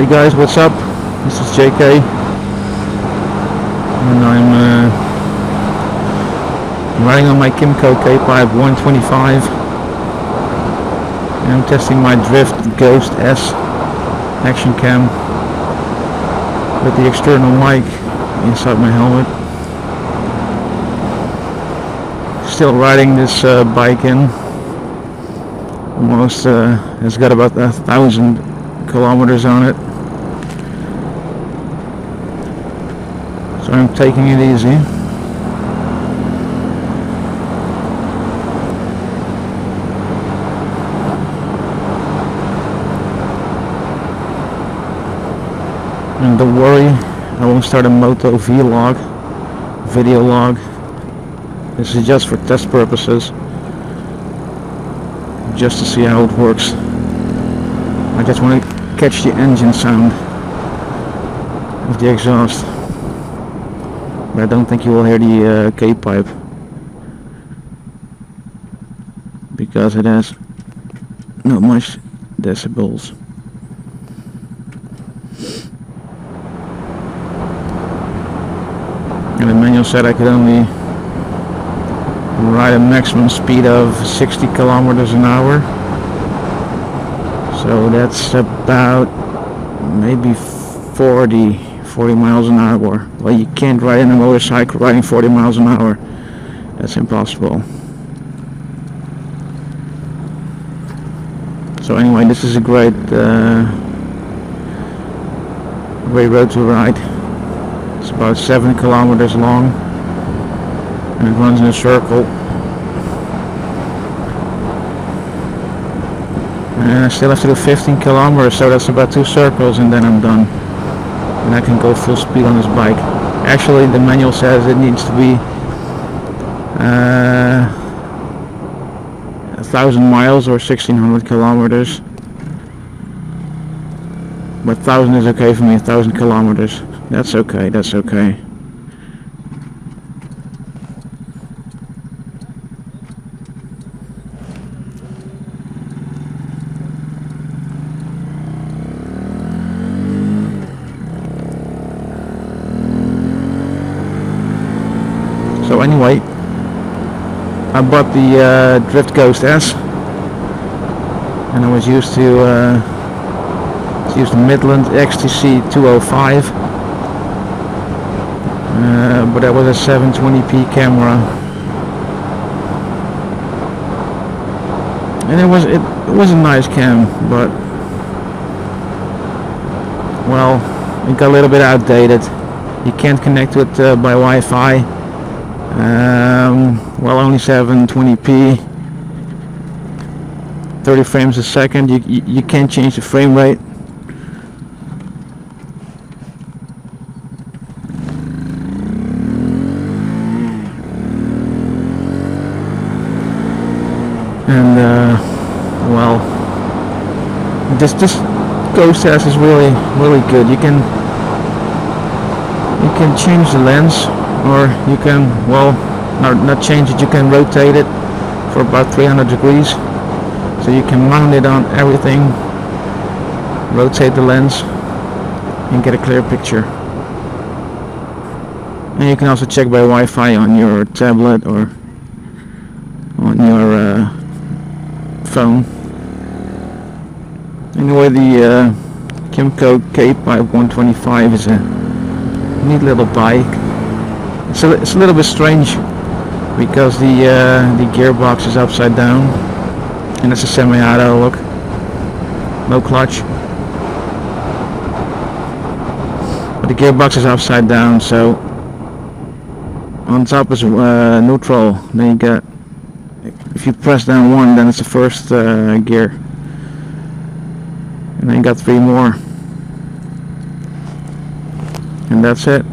Hey guys, what's up? This is JK and I'm uh, riding on my Kymco K-Pipe 125 and I'm testing my Drift Ghost S action cam with the external mic inside my helmet. Still riding this uh, bike in. Almost uh, it's got about a thousand kilometers on it. So I'm taking it easy. And don't worry, I won't start a Moto vlog, video log. This is just for test purposes. Just to see how it works. I just want to catch the engine sound of the exhaust. But I don't think you will hear the uh, K-pipe. Because it has not much decibels. And the manual said I could only ride a maximum speed of 60 kilometers an hour. So that's about maybe 40, 40 miles an hour. Well, you can't ride in a motorcycle riding 40 miles an hour. That's impossible. So anyway, this is a great, uh, great road to ride. It's about seven kilometers long and it runs in a circle. And I still have to do 15 kilometers, so that's about two circles and then I'm done. And I can go full speed on this bike. Actually, the manual says it needs to be uh, a thousand miles or 1600 kilometers. But thousand is okay for me, a thousand kilometers. That's okay, that's okay. So anyway, I bought the uh, Drift Ghost S, and I was used to uh, the Midland XTC 205, uh, but that was a 720p camera, and it was it, it was a nice cam, but well, it got a little bit outdated. You can't connect to it uh, by Wi-Fi. Um, well, only 720p, 30 frames a second. You, you, you can't change the frame rate. And uh, well, this this Ghost S is really really good. You can you can change the lens or you can well not, change it you can rotate it for about 300 degrees. So you can mount it on everything rotate the lens and get a clear picture. And you can also check by Wi-Fi on your tablet or on your uh, phone. Anyway the uh, Kymco K-Pipe 125 is a neat little bike it's a, it's a little bit strange because the uh, the gearbox is upside down and it's a semi-auto look. No clutch. But the gearbox is upside down so on top is uh, neutral. Then you got if you press down one then it's the first uh, gear. And then you got three more. And that's it